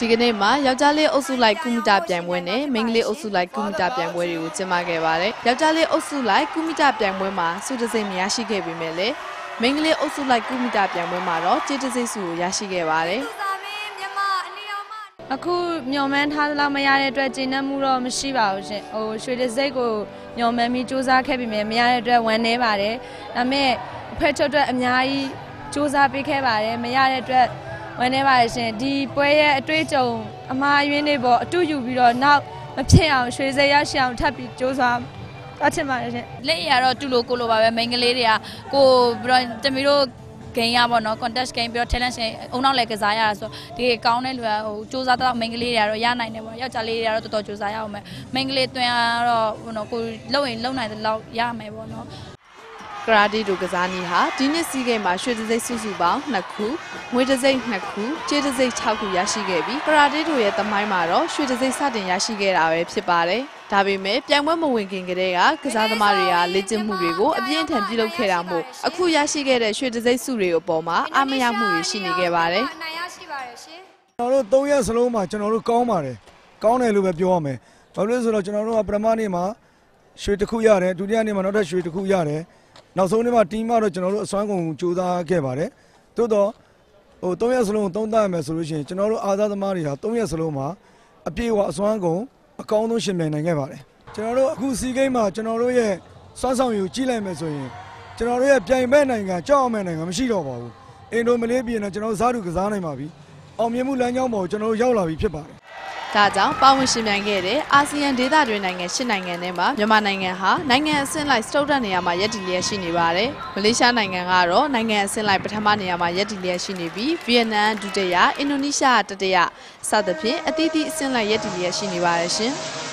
ဒီကနေ့မှာယောက်ျားလေးအုပ်စုလိုက်ကုမတာပြိုင်ပွဲနဲ့မိန်းကလေးအုပ်စုလိုက်ကုမတာပြိုင်ပွဲတွေကိုကျင်းပခဲ့ပါတယ်။ယောက်ျားလေးအုပ်စုလိုက်ကုမတာပြိုင်ပွဲမှာစုတစိမ့်မရရှိခဲ့ပေမဲ့လည်းမိန်းကလေးအုပ်စုလိုက်ကုမတာပြိုင်ပွဲမှာတော့ကျေးတစိမ့်စုကိုရရှိခဲ့ပါတယ်။စာမင်းမြမအလီအောင်မအခုမျော်မှန်းထားသလောက်မရတဲ့အတွက်ကျဉ်းနှံ့မှုတော့မရှိပါဘူးရှင်ဟိုရွှေတစိတ်ကိုမျော်မှန်းပြီးစူးစမ်းခဲ့ပြီးမြဲမရတဲ့အတွက်ဝမ်းနည်းပါတယ်ဒါပေမဲ့အဖက်ချုပ်အတွက်အများကြီးစူးစမ်းပေးခဲ့ပါတယ်မရတဲ့အတွက် ဝမ်းနည်းပါတယ်ရှင်ဒီပွဲရဲ့အတွေ့အကြုံအမှားအယွင်းတွေပေါ့အတူယူပြီးတော့နောက်မဖြစ်အောင်ရွှေစိတ်ရရှိအောင်ထပ်ပြီးစူးစမ်းအချင်ပါတယ်ရှင်လက်ရတော့တူလို့ကိုလိုပါပဲ main ကလေးတွေကကိုပြီးတော့တမီတို့ game ရပါတော့ contest game ပြီးတော့ talent ရှင်အုံနောက်လည်းကစားရတာဆိုဒီကောင်းတဲ့လူကဟိုစူးစမ်းတော့ main ကလေးတွေကတော့ရနိုင်တယ်ပေါ့ယောက်ျားလေးတွေကတော့တော်တော်စူးစမ်းရအောင်မယ် main ကလေးတွင်ကတော့ဟိုနော်ကိုလုံရင်လုံနိုင်တဲ့လောက်ရမယ်ပေါ့နော် ကရာတီတို့ကစားနည်းဟာဒီနှစ်စီးကိန်းမှာရွှေတစိမ့်စုစုပေါင်း2ခုငွေတစိမ့်2ခုကြေးတစိမ့်6ခုရရှိခဲ့ပြီးကရာတီတို့ရဲ့သမိုင်းမှာတော့ရွှေတစိမ့်စတင်ရရှိခဲ့တာပဲဖြစ်ပါတယ်။ဒါပေမဲ့ပြိုင်ပွဲမဝင်ခင်ကတည်းကကစားသမားတွေကလေ့ကျင့်မှုတွေကိုအပြင်းအထန်ပြုလုပ်ခဲ့တာမို့အခုရရှိခဲ့တဲ့ရွှေတစိမ့်စုတွေအပေါ်မှာအမရမှုတွေရှိနေခဲ့ပါတယ်အနိုင်ရရှိပါတယ်ရှင်ကျွန်တော်တို့၃ရက်စလုံးမှာကျွန်တော်တို့ကောင်းပါတယ်ကောင်းတယ်လို့ပဲပြောရမယ်ဘာလို့လဲဆိုတော့ကျွန်တော်တို့ကပထမနေ့မှာရွှေတစ်ခုရတယ်ဒုတိယနေ့မှာနောက်ထပ်ရွှေတစ်ခုရတယ် နောက်ဆုံးနေ့မှာတီးမှတော့ကျွန်တော်တို့အစွမ်းကုန်ကြိုးစားခဲ့ပါတယ်သို့တော့ဟို၃ရက်စလုံးကိုသုံးသပ်ရမယ်ဆိုလို့ရှိရင်ကျွန်တော်တို့အားသားသမားတွေဟာ၃ရက်စလုံးမှာအပြည့်အဝအစွမ်းကုန်အကောင်းဆုံးရှင်ပြိုင်နိုင်ခဲ့ပါတယ်ကျွန်တော်တို့အခုစီးကိန်းမှာကျွန်တော်တို့ရဲ့စွမ်းဆောင်ရည်ကိုကြည့်လိုက်မယ်ဆိုရင်ကျွန်တော်တို့ရဲ့ပြိုင်ဘက်နိုင်ငံကြောက်အောင်မဲ့နိုင်ငံမရှိတော့ပါဘူးအင်ဒိုမလေးပြည်နဲ့ကျွန်တော်တို့စားသူကစားနိုင်ပါပြီအောင်မြင်မှုလမ်းကြောင်းပေါ်ကိုကျွန်တော်တို့ရောက်လာပြီဖြစ်ပါတယ်။ ဒါကြောင့်ပါဝင်ရှင်ပြိုင်ခဲ့တဲ့အာဆီယံဒေသတွင်းနိုင်ငံ၈နိုင်ငံထဲမှာမြန်မာနိုင်ငံဟာနိုင်ငံအဆင့်လိုက်စတုတ်တက်နေရာမှာရပ်တည်လျက်ရှိနေပါတယ်။မလေးရှားနိုင်ငံကတော့နိုင်ငံအဆင့်လိုက်ပထမနေရာမှာရပ်တည်လျက်ရှိနေပြီးဗီယက်နမ်ဒုတိယအင်ဒိုနီးရှားတတိယစသဖြင့်အသီးသီးအဆင့်လိုက်ရပ်တည်လျက်ရှိနေပါတယ်ရှင်။